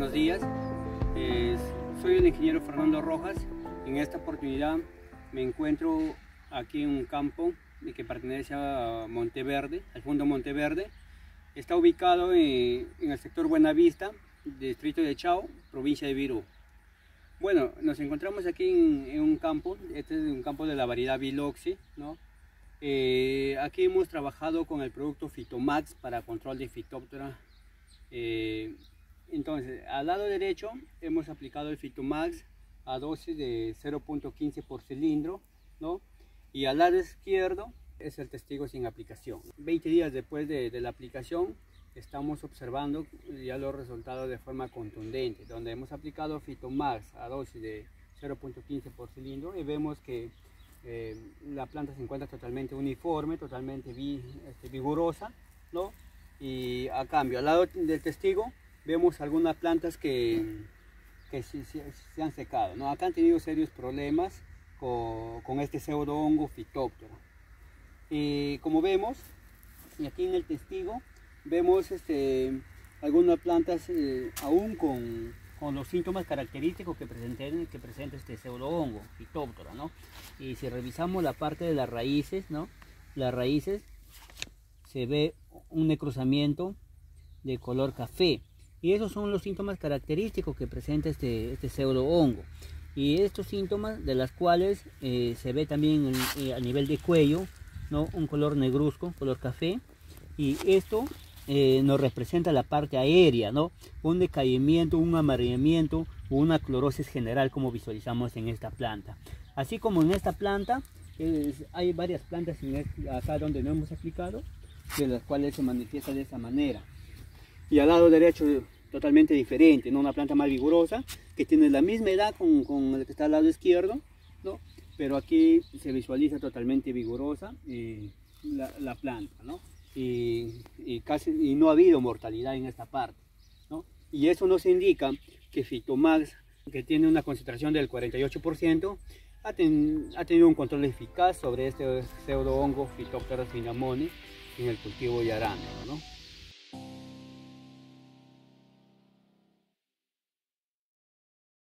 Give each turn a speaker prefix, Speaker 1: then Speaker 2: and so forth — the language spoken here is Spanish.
Speaker 1: buenos días. soy el ingeniero Fernando Rojas. En esta oportunidad me encuentro aquí en un campo que pertenece a Monteverde, al Fondo Monteverde. Está ubicado en, el sector Buenavista, distrito de Chao, provincia de Virú. Bueno, nos encontramos aquí en, un campo, este es un campo de la variedad Biloxi. Eh, aquí hemos trabajado con el producto Fitomax para control de Fitóptera. Eh, entonces, al lado derecho hemos aplicado el Fitomax a dosis de 0.15 por cilindro, ¿no? Y al lado izquierdo es el testigo sin aplicación. 20 días después de, de la aplicación estamos observando ya los resultados de forma contundente, donde hemos aplicado Fitomax a dosis de 0.15 por cilindro y vemos que eh, la planta se encuentra totalmente uniforme, totalmente este, vigorosa, ¿no? Y a cambio, al lado del testigo, vemos algunas plantas que, que se, han secado, ¿no? Acá han tenido serios problemas con, este pseudo hongo fitóptero. Como vemos, y aquí en el testigo, vemos este, algunas plantas eh, aún con, con los síntomas característicos que presenta, que presenta este pseudohongo, fitóptora, ¿no? Y si revisamos la parte de las raíces, ¿no? Las raíces se ve un necrosamiento de color café. Y esos son los síntomas característicos que presenta este, este pseudohongo. Y estos síntomas de las cuales eh, se ve también eh, a nivel de cuello, ¿no? Un color negruzco, color café. Y esto eh, nos representa la parte aérea, ¿no? Un decaimiento, un amarillamiento o una clorosis general como visualizamos en esta planta. Así como en esta planta, hay varias plantas acá donde no hemos aplicado, de las cuales se manifiesta de esta manera. Y al lado derecho totalmente diferente, ¿no? una planta más vigorosa, que tiene la misma edad con, con el que está al lado izquierdo, ¿no? pero aquí se visualiza totalmente vigorosa eh, la, la, planta. ¿no? y, casi, y no ha habido mortalidad en esta parte. ¿no? Y eso nos indica que Fitomax, que tiene una concentración del 48%, ha, tenido un control eficaz sobre este pseudo hongo Phytophthora cinnamoni en el cultivo de arándano. ¿no?